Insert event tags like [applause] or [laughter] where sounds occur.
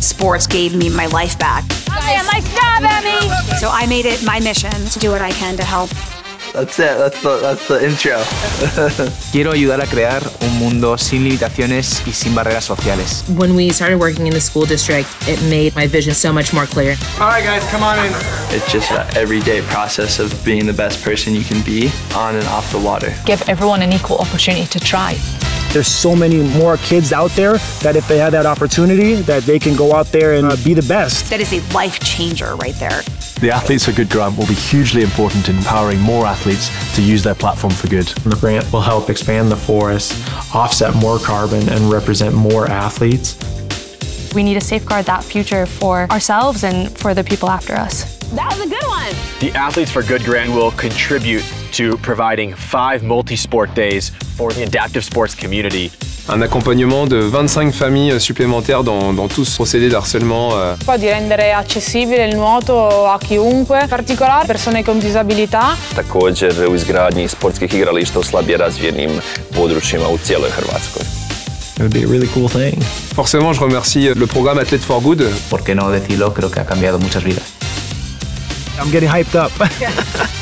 Sports gave me my life back. Yeah, nice job, Emmy! So I made it my mission to do what I can to help. That's it. That's the, that's the intro. [laughs] Quiero ayudar a crear un mundo sin limitaciones y sin barreras sociales. When we started working in the school district, it made my vision so much more clear. All right, guys, come on in. It's just an everyday process of being the best person you can be on and off the water. Give everyone an equal opportunity to try. There's so many more kids out there that if they have that opportunity, that they can go out there and uh, be the best. That is a life changer right there. The Athletes for Good grant will be hugely important in empowering more athletes to use their platform for good. The grant will help expand the forest, offset more carbon, and represent more athletes. We need to safeguard that future for ourselves and for the people after us. That was a good one. The Athletes for Good grant will contribute to providing five multi-sport days for the adaptive sports community. Un accompagnement de 25 familles supplémentaires dans, dans tout ce procédé d'harcèlement. Euh. Di rendere accessibile il nuoto a chiunque, in particolare persone con disabilità. Također u izgradnji sportskih igrališta u slabije razvijenim područjima u cijeloj Hrvatskoj. It would be a really cool thing. Forcément, je remercie euh, le programme Athlete for Good. ¿Por qué no decirlo? Creo que ha cambiado muchas vidas. I'm getting hyped up. [laughs]